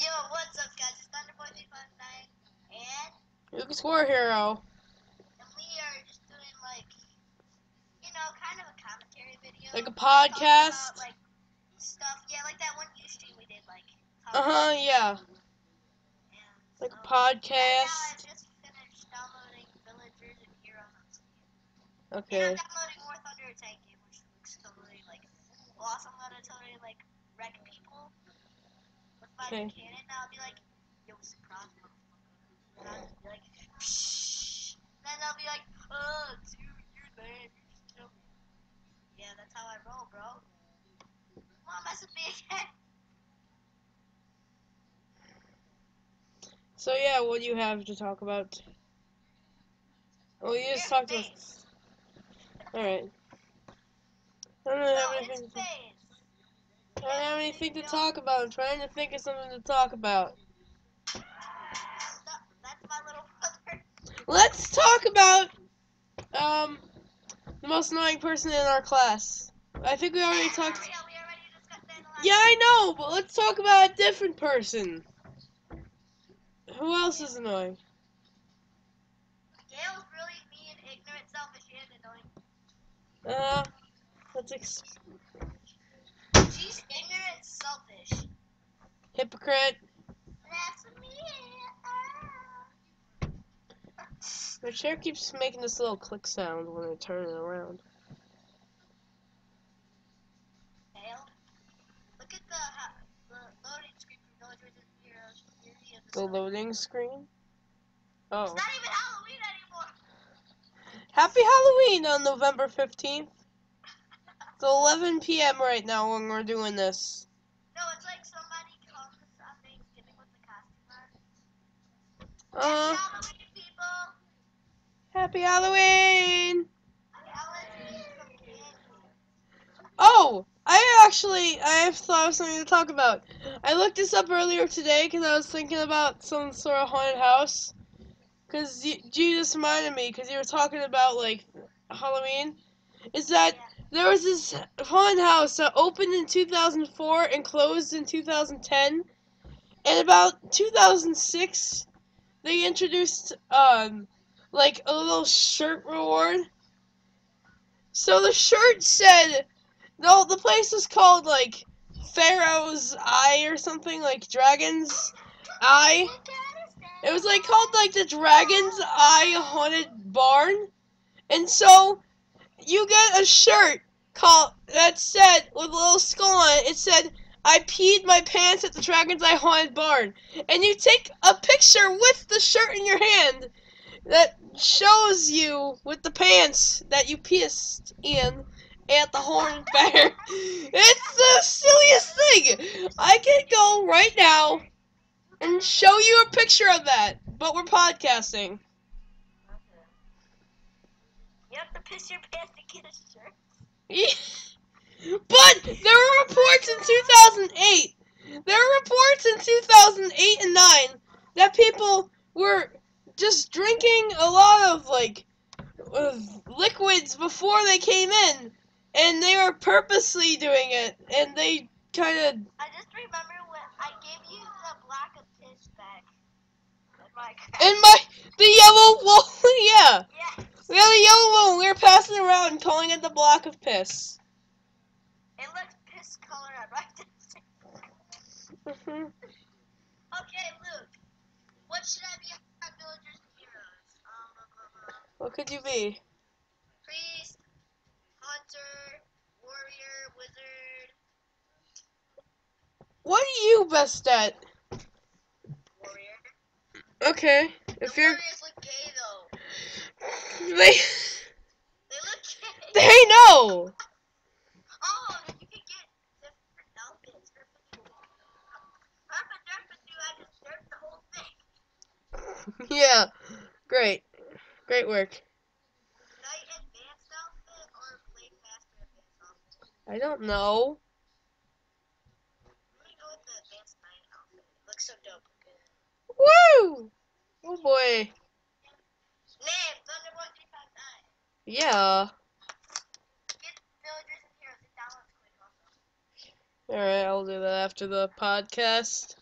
Yo, what's up, guys? It's Thunderboy359, and, Lukas War Hero. and we are just doing, like, you know, kind of a commentary video. Like a podcast? About, like, stuff. Yeah, like that one Ustream we did, like. Uh huh, yeah. And Like a so, Right podcast. I just finished downloading Villagers and Heroes. Okay. And I'm downloading War Thunder Attack Game, which looks totally, like, awesome. Totally, like, wreck people with my Okay. cannon. And I'll be like, yo, surprise, motherfucker. And I'll be like, Psh. Then they'll be like, oh, dude, you're lame. You just killed me. Yeah, that's how I roll, bro. Come on, mess with me again. So yeah, what do you have to talk about? Well, you just Your talked about. All right. I don't have No, his anything. I don't have anything to talk about. I'm trying to think of something to talk about. No, That's my little brother. Let's talk about um the most annoying person in our class. I think we already talked. Yeah, we already discussed that in the last Yeah, I know, but let's talk about a different person. Who else is annoying? Gail's really mean, ignorant, selfish, and annoying. Uh, let's ex- She's ignorant, selfish. hypocrite. That's me. My chair keeps making this little click sound when I turn it around. Look at the, the loading screen for Villagers and Heroes. The The loading screen. Oh. It's not even Halloween anymore. Happy Halloween on November 15th. It's 11 p.m. right now when we're doing this. No, it's like somebody comes on Thanksgiving with the costume on. Uh, Happy Halloween, people. Happy Halloween! Happy Halloween from candy. Oh, I actually, I have thought of something to talk about. I looked this up earlier today because I was thinking about some sort of haunted house. Because you, you just reminded me, because you were talking about, like, Halloween. Is that there was this haunted house that opened in 2004 and closed in 2010. And about 2006, they introduced, um, like, a little shirt reward. So the shirt said, no, the place was called like Pharaoh's Eye or something, like Dragon's Eye. It was like called like the Dragon's Eye Haunted Barn. And so you get a shirt called that said with a little skull on it, it said I peed my pants at the Dragon's Eye Haunted Barn. And you take a picture with the shirt in your hand that shows you with the pants that you pissed in at the Horned Bear. It's the silliest thing. I can go right now and show you a picture of that, but we're podcasting. Piss your pants to get a shirt. but there were reports in 2008. There were reports in 2008 and 9 that people were just drinking a lot of like uh, liquids before they came in, and they were purposely doing it, and they kind of I just remember when I gave you the block of piss back. in my and my the yellow wall. yeah, Yeah, we had a yellow wall. We were passing around and calling it the block of piss. it looks piss colored on my desk. Mhm. Okay, Luke. What should I be on Villagers and Heroes? Um, uh, uh, uh, what could you be? priest, hunter, warrior, wizard, What are you best at? warrior. Okay, if the you're warriors look gay though. They They look they know. Oh, then you can get different outfits. Herpa derpa do I just derp the whole thing. yeah, great, great work. Knight advanced outfit or blade master advanced? I don't know. Let me go with the advanced knight outfit. It looks so dope. Okay. Woo! Oh boy. Name Thunderbolt 359. Yeah. Get villagers and heroes and download quick also. All right, I'll do that after the podcast.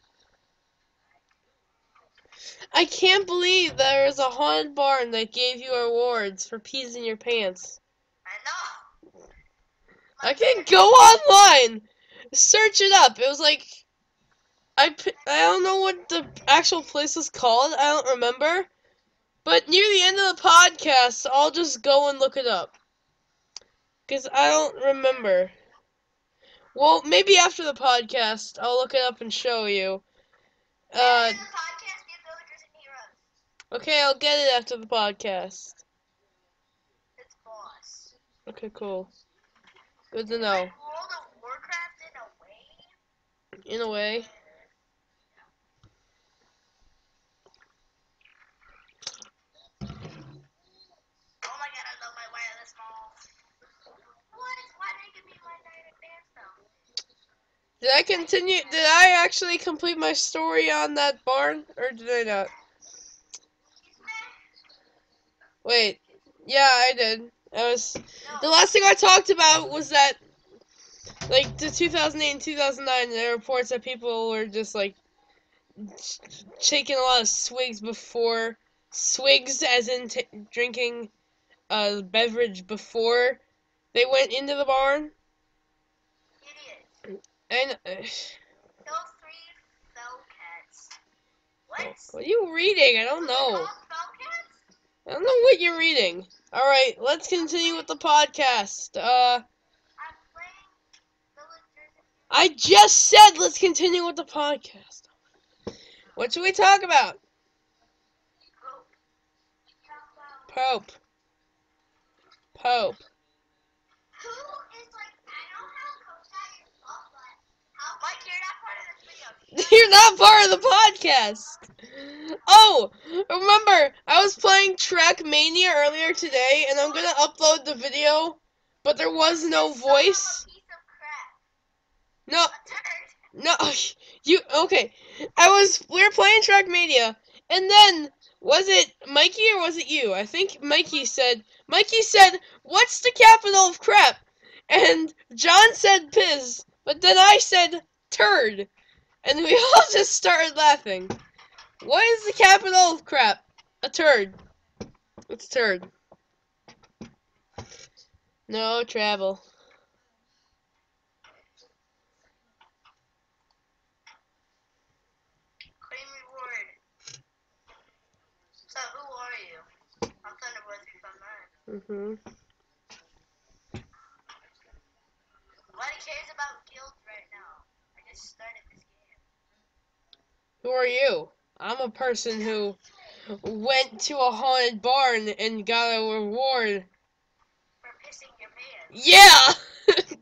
I can't believe there is a haunted barn that gave you awards for peas in your pants. I know. I can go online, search it up. It was like, I I don't know what the actual place was called. I don't remember. But near the end of the podcast, I'll just go and look it up. Cause I don't remember. Well, maybe after the podcast, I'll look it up and show you. Uh, After the podcast, get villagers and heroes. okay, I'll get it after the podcast. It's boss. Okay, cool. Good to know. Like World of Warcraft in a way. In a way. Oh my god, I love my wireless mouse. What? Why did they give me my knight advance though? Did I continue? Did I actually complete my story on that barn, or did I not? Wait. Yeah, I did. I was. The last thing I talked about was that, like, the 2008 and 2009, there reports that people were just like taking a lot of swigs before swigs, as in drinking a beverage before they went into the barn. And uh, three fell cats. What? what are you reading? I don't know. called Fell cats? I don't know what you're reading. All right, let's continue with the podcast. Uh, I'm playing villagers and I just said let's continue with the podcast. What should we talk about? about Pope. Pope. You're not part of video. You're not part of the podcast. Oh, remember, I was playing Trackmania earlier today, and I'm gonna upload the video, but there was no Son of a voice. piece of crap. No, no, you okay? I was we were playing Trackmania, and then was it Mikey or was it you? I think Mikey said Mikey said, "What's the capital of crap?" And John said "piz," but then I said "turd," and we all just started laughing. What is the capital of crap? A turd. It's a turd. No travel. Claim reward. So, who are you? I'm Thunderbolt 359. Mhm. Nobody cares about guilds right now. I just started this game. Who are you? I'm a person who went to a haunted barn and got a reward. For pissing your pants. Yeah!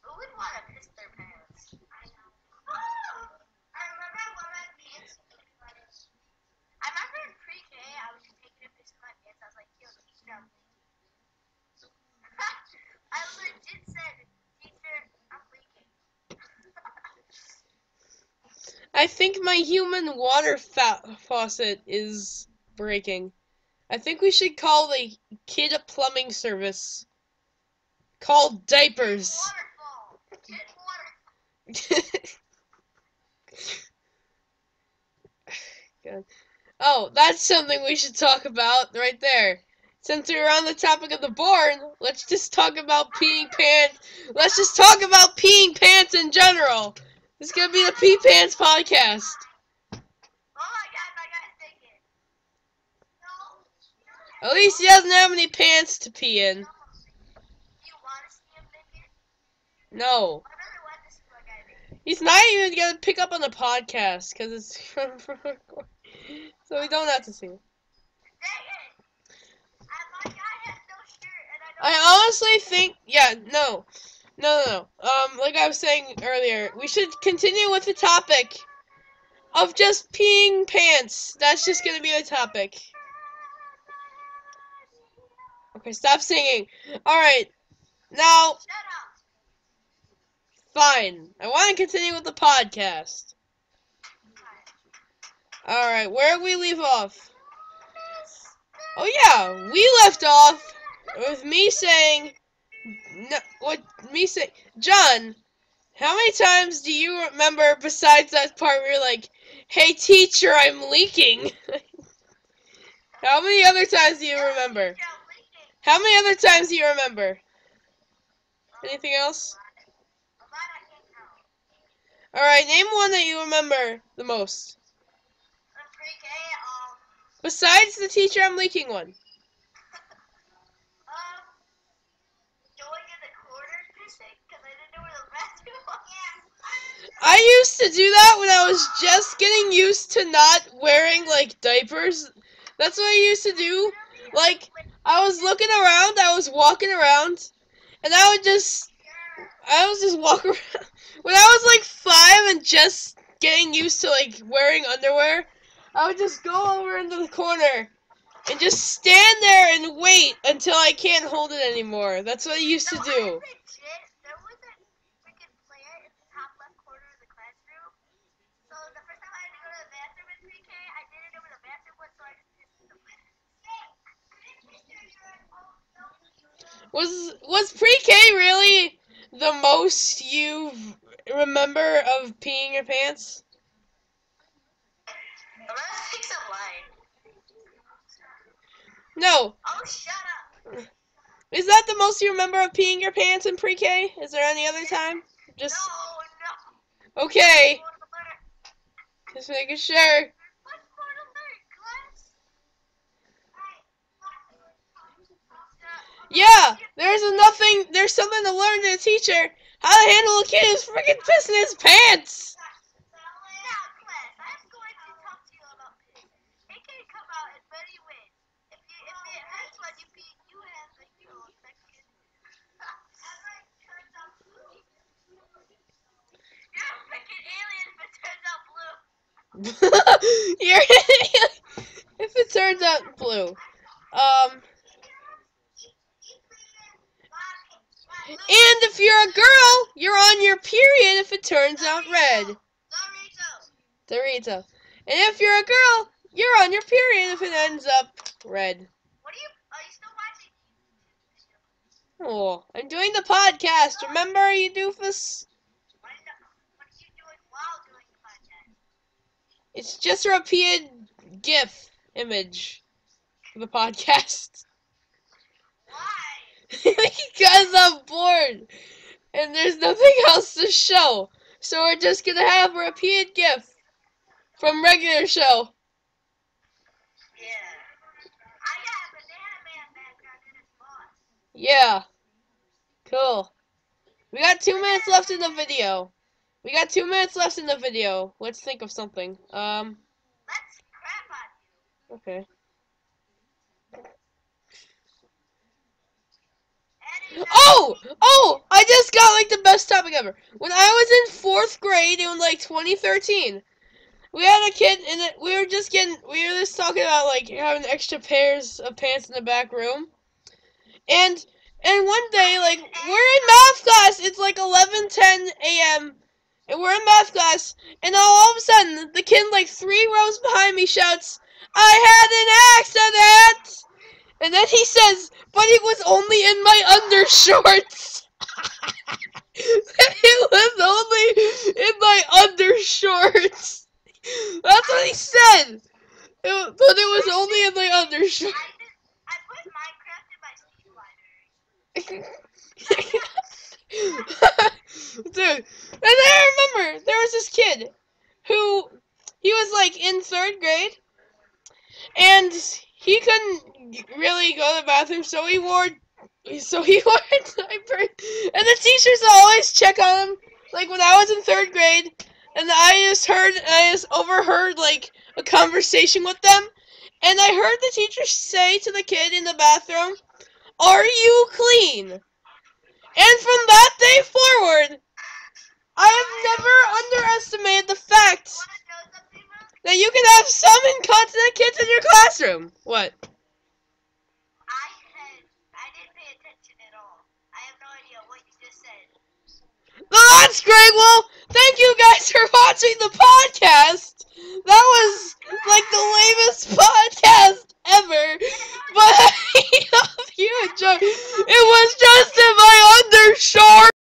Who would want to piss their pants? I know. Oh, I remember I wore my pants. I remember in pre-K, I was just taking a piss in my pants. I was like, yo, teacher, I'm leaking. I legit said, teacher, I'm leaking. I think my human water fa- faucet is breaking. I think we should call the kid a plumbing service called diapers. Oh, that's something we should talk about right there. Since we're on the topic of the barn, let's just talk about peeing pants. Let's just talk about peeing pants in general. This is gonna be the Pee Pants podcast. Oh my god, my guy's thinking. No. At least he doesn't have any pants to pee in. Do you want to see him naked? No. I really want to see my guy naked. He's not even gonna pick up on the podcast because it's from, so we don't have to see it! And my guy has no shirt, and I don't. I honestly think, yeah, no, no, no, no. Um, like I was saying earlier, we should continue with the topic of just peeing pants. That's just gonna be the topic. Okay, stop singing. All right, now, fine. I want to continue with the podcast. All right, where we leave off? Oh yeah, we left off with me saying, no, what me say? John How many times do you remember besides that part where you're like, "Hey teacher, I'm leaking"? How many other times do you remember? How many other times do you remember? Anything else? All right, name one that you remember the most. Besides the teacher, I'm leaking one. um, going in the corner pissing because I didn't know where the bathroom was. I used to do that when I was just getting used to not wearing like diapers. That's what I used to do. Like I was looking around, I was walking around, and I would just I was just walk around. When I was like five and just getting used to like wearing underwear, I would just go over into the corner and just stand there and wait until I can't hold it anymore. That's what I used to do. legit, there was a freaking plant in the top left corner of the classroom. So the first time I had to go to the bathroom in pre-K, I didn't know where the bathroom was, so I just pissed in the Was was pre-K really the most you remember of peeing your pants? I'm gonna fix a line. No. Oh, shut up. Is that the most you remember of peeing your pants in pre-K? Is there any other time? Just No, no. okay. More to learn. Just making sure. What's more to learn, class? Yeah, there's nothing. There's something to learn to a teacher. How to handle a kid who's freaking pissing his pants. You're if it turns out blue. Um, and if you're a girl, you're on your period if it turns out red. Dorito. Dorito. And if you're a girl, you're on your period if it ends up red. What are you? Are you still watching? Oh, I'm doing the podcast. Remember, you doofus? What are you what are you doing while doing the podcast? It's just a repeated GIF image for the podcast. Because I'm bored and there's nothing else to show. So we're just gonna have a repeated GIF from regular show. Yeah. I got a banana man background in his boss. Yeah. Cool. We got two minutes left in the video. We got two minutes left in the video. Let's think of something. Um, Let's crap on you. okay. Oh! Oh! I just got like the best topic ever. When I was in fourth grade in like 2013, we had a kid and we were just getting, we were just talking about like having extra pairs of pants in the back room. And, and one day, like, we're in math class, it's like 11:10 a.m., and we're in math class, and all of a sudden, the kid like three rows behind me shouts, I had an accident! And then he says, but it was only in my undershorts. it was only in my undershorts. That's what he said. It, but it was only in my undershorts. I put Minecraft in my seed. Dude, and then I remember there was this kid who he was like in third grade, and he couldn't really go to the bathroom, so he wore so he wore a diaper, and the teachers always check on him. Like when I was in third grade, and I just heard, I just overheard like a conversation with them, and I heard the teacher say to the kid in the bathroom, "Are you clean?" And from that day forward, I have never underestimated you can have some incontinent kids in your classroom. What? I had I didn't pay attention at all. I have no idea what you just said. Well, that's great. Well, thank you guys for watching the podcast. That was like the lamest podcast ever. But I hope you enjoyed. It was just in my undershirt.